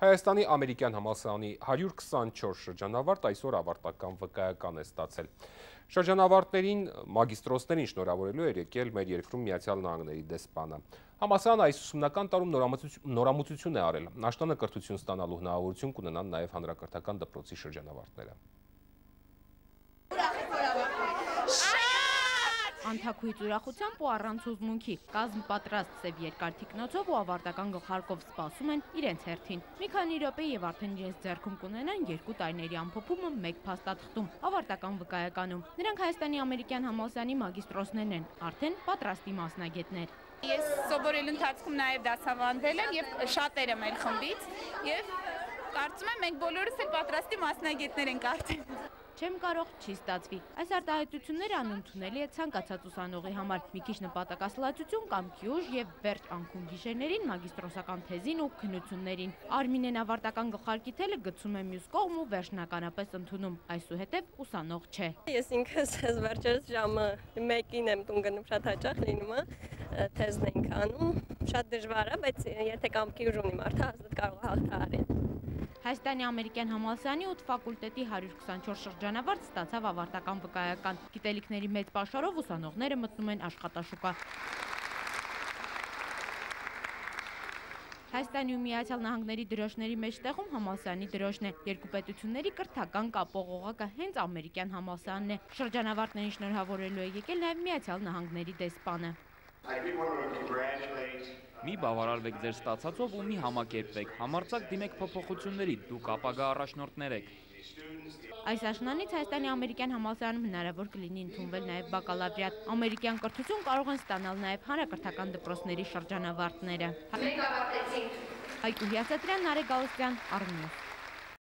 Հայաստանի ամերիկյան համալսարանի 124 շրջանավարտ այսօր ավարտական վկայական է ստացել։ Շրջանավարտներին մագիստրոսներին շնորհավորելու էր եկել մեր երկրում Միացյալ Նահանգների դեսպանը։ Համալսարանը այս ուսումնական տարում նորամուծություն է արել։ Աշտանը կրթություն ստանալու հնարավորություն կունենան նաև հանրակրթական դպրոցի շրջանավարտները։ Անթակույց ուրախությամբ ու առանց հուզմունքի կազմ պատրաստ սև երկար թիկնոցով ու ավարտական գլխարկով սպասում են իրենց հերթին։ Մի քանի րոպե եւ արդեն իրենց ձեռքում կունենան երկու տարիների ամփոփումը մեկ փաստաթղթում ավարտական վկայականում։ Նրանք Հայաստանի ամերիկյան համալսարանի մագիստրոսներն են, արդեն պատրաստի մասնագետներ։ Ես սովորելու ընթացքում նաև դասավանդել եմ եւ շատերը մեր խմբից եւ կարծում եմ մենք բոլորս էլ պատրաստի մասնագետներ ենք արդեն չեմ կարող, չի ստացվի։ Այս արտահայտությունները անընդունելի է ցանկացած ուսանողի համար։ Մի քիչ նպատակասլացություն կամ քյուժ եւ վերջ անկում գիշերներին մագիստրոսական թեզին ու քննություններին։ Արմինեն ավարտական գլխարկի թելը գցում է մյուս կողմ ու վերջնականապես ընդունում։ Այսուհետև ուսանող չէ։ Ես ինքս ես վերջերս ժամը 1-ին եմ տուն գնում, շատ հաճախ լինում է թեզն ենք անում։ Շատ դժվար է, բայց եթե կամքի ուժ ունի մարդը, ազատ կարող է հաղթահարել։ Հայաստանի ամերիկյան համալսարանի 8 ֆակուլտետի 124 շրջանավարտ ստացավ ավարտական վկայական։ Գիտելիքների մեծ պաշարով ուսանողները մտնում են աշխատաշուկա։ Հայաստանի ու Միացյալ Նահանգների դրոշների մեջտեղում համալսարանի դրոշն է։ Երկու պետությունների կրթական կապող օղակը հենց ամերիկյան համալսարանն է։ Շրջանավարտներին շնորհավորելու է եկել նաև Միացյալ Նահանգների դեսպանը։ Մի բավարարվեք ձեր ստացածով ու մի համակերպվեք։ Համարձակ դիմեք փոփոխությունների, դուք ապագա առաջնորդներ եք։ Այս աշնանից Հայաստանի ամերիկյան համալսարանում հնարավոր կլինի ընդունվել նաև բակալավրիատ։ Ամերիկյան կրթություն կարող են ստանալ նաև հանրակրթական դպրոցների շրջանավարտները։ Մենք ավարտեցինք։ Հայկ Ուհիասատրյան, Նարեկ Գալստյան, Արմինոս։